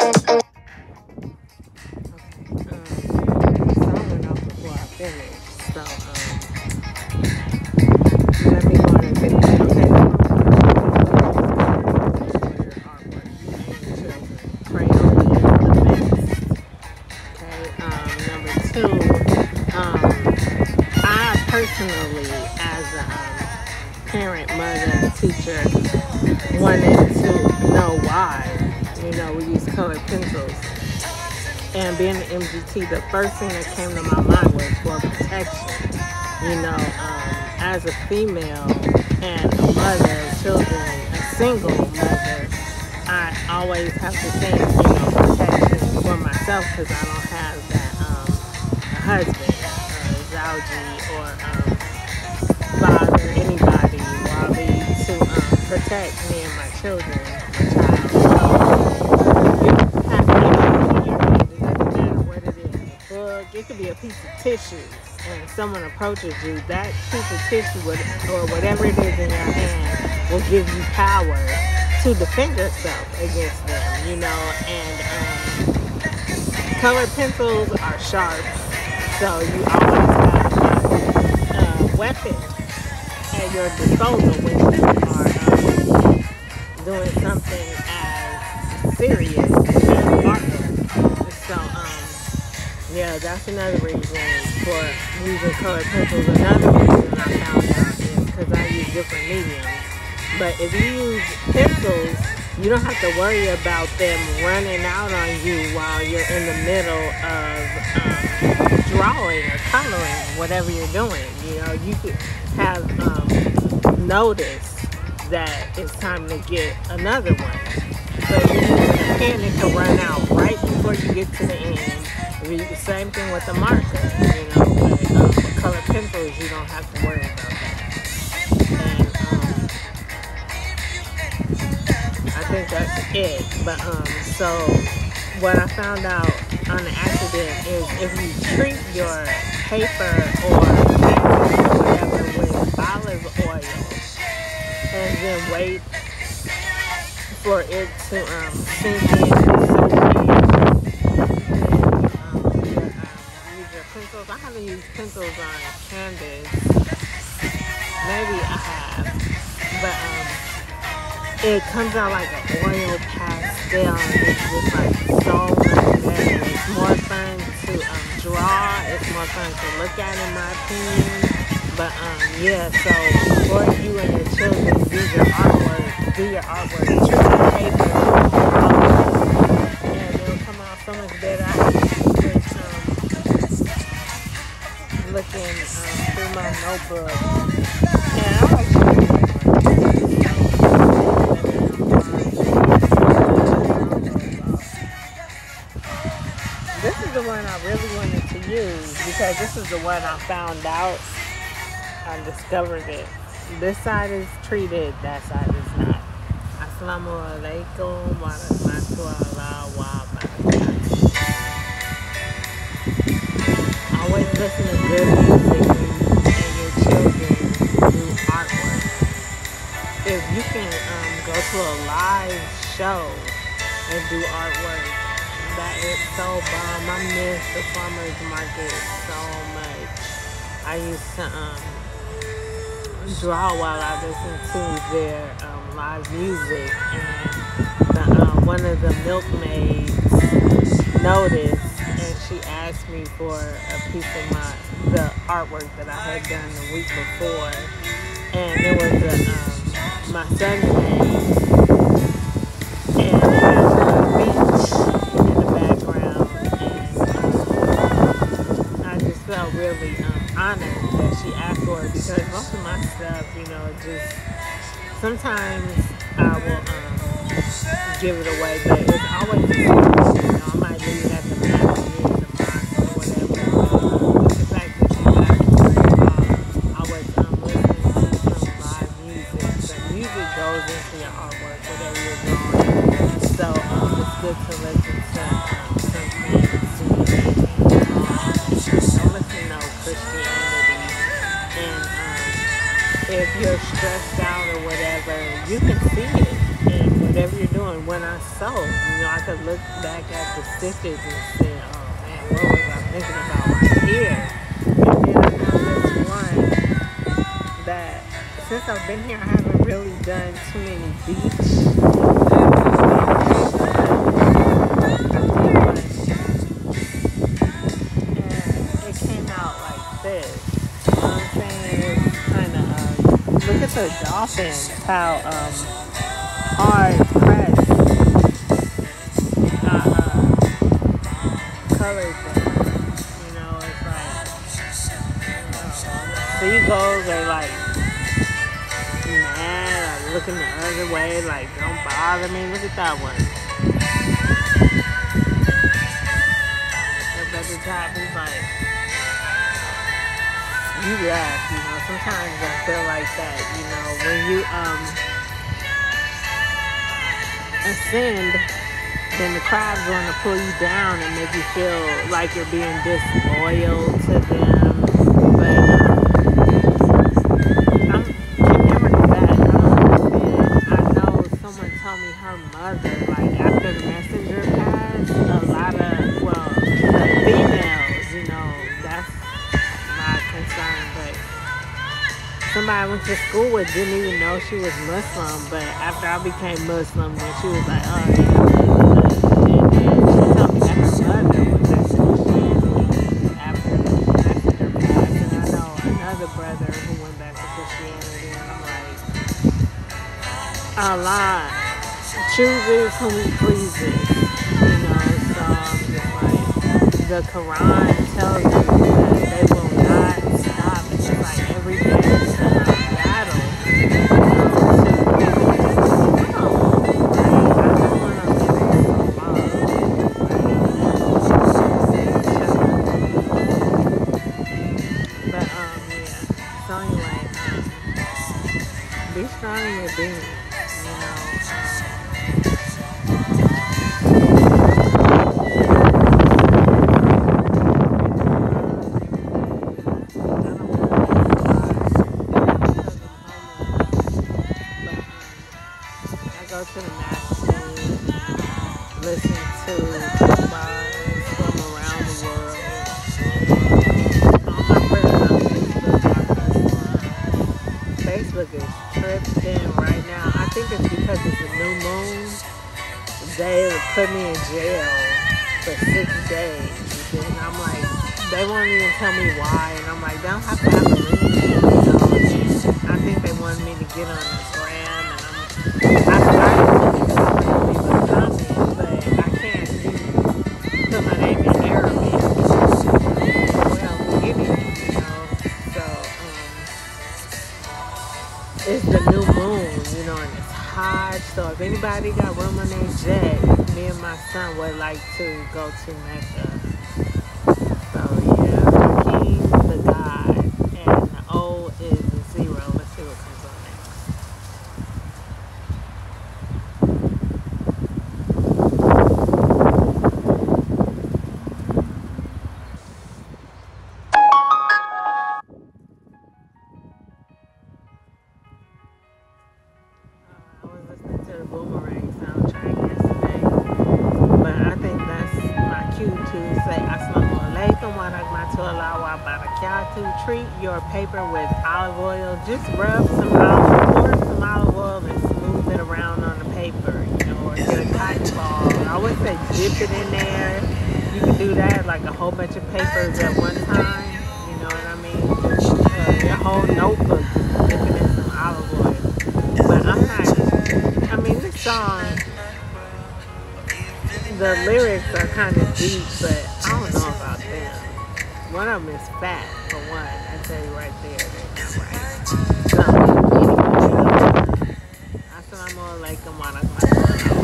Okay. Um, off before I so um. Okay. Okay. Um, number two. Um, I personally, as a um, parent, mother, teacher, wanted to know why. You know, we use colored pencils. And being an MGT, the first thing that came to my mind was for protection. You know, um, as a female and a mother of children, a single mother, I always have to think, you know, protection for myself because I don't have that um, a husband, uh, Zauji, or um, father, anybody, wali, to um, protect me and my children, my child. It could be a piece of tissue, and someone approaches you, that piece of tissue or whatever it is in your hand will give you power to defend yourself against them, you know, and um, colored pencils are sharp, so you always have a, a weapon at your disposal when you are um, doing something as serious as artwork. So, um, yeah, that's another reason for using colored pencils. Another reason I found out is because I use different mediums. But if you use pencils, you don't have to worry about them running out on you while you're in the middle of um, drawing or coloring, whatever you're doing. You know, you could have um, notice that it's time to get another one. So you pen, it can run out right before you get to the end. The same thing with the marker, you know, but um, with colored pencils, you don't have to worry about that. And um, I think that's it. But um, so what I found out on the accident is if you treat your paper or or whatever with olive oil and then wait for it to um, sink in, pencils. I haven't used pencils on canvas. Maybe I have, but um, it comes out like an oil pastel. It's just like so much better. It's more fun to um, draw. It's more fun to look at, in my opinion. But um, yeah, so for you and your children, do your artwork, do your artwork, your paper, This is the one I really wanted to use because this is the one I found out. I discovered it. This side is treated, that side is not. Assalamu alaikum wa rahmatullahi wa barakatuh. Always listen to good music children artwork. If you can um, go to a live show and do artwork, that is so bomb. I miss the farmers market so much. I used to um, draw while I listened to their um, live music, and the, um, one of the milkmaids noticed, she asked me for a piece of my the artwork that I had done the week before, and it was um, my son's name, and a beach in the background, um, I just felt really um, honored that she asked for it because most of my stuff, you know, just sometimes I will give it away, but it's always. You know, I might leave when I sewed, you know, I could look back at the stitches and say, oh man, what was I thinking about right here? And then I have this one that since I've been here, I haven't really done too many beach and it came out colored them. You know, it's like seagulls are like mad, like looking the other way, like don't bother me. Look at that one. Up at the top, he's like, you laugh, you know. Sometimes I feel like that, you know, when you um ascend, then the crowd's going to pull you down and make you feel like you're being disloyal to them. But um, I never that. Understand. I know someone told me her mother, like after the messenger passed, a lot of, well, the females, you know, that's my concern, but somebody I went to school with didn't even know she was Muslim, but after I became Muslim, then she was like, oh, yeah. Allah chooses whom he pleases, you know, so like, the Quran tells us that they will not stop. Just like every day it's a battle. But um, yeah. So um, be strong in your being. I go to the national, listen to bars from around the world. All my Facebook is tripping right now. Think it's because it's a new moon. They put me in jail for six days. And I'm like, they won't even tell me why. And I'm like, they don't have to have a reason. I think they wanted me to get on the gram. And I'm, I started hot. So if anybody got room on their jet, me and my son would like to go to Mecca. To the Boomerang soundtrack yesterday, but I think that's my cue to say Assalamu alaikum wa rahmatullahi wa barakatuh. Treat your paper with olive oil. Just rub some olive, pour some olive oil and smooth it around on the paper, you know, or get a cotton ball. I would say dip it in there. You can do that like a whole bunch of papers at one time. You know what I mean? Just, uh, your whole notebook, song, the lyrics are kind of deep, but I don't know about them. One of them is fat, for one. I tell you right there, that's right. So, I'm more like a monarch.